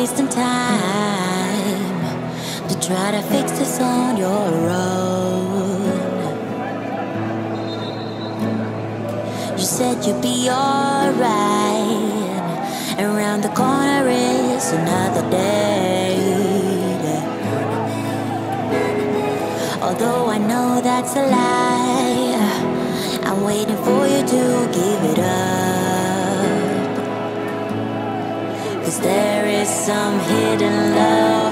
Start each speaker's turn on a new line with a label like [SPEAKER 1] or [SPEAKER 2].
[SPEAKER 1] wasting time to try to fix this on your own? You said you'd be alright. Around the corner is another day. Although I know that's a lie, I'm waiting for you to give it up. Cause there some hidden love,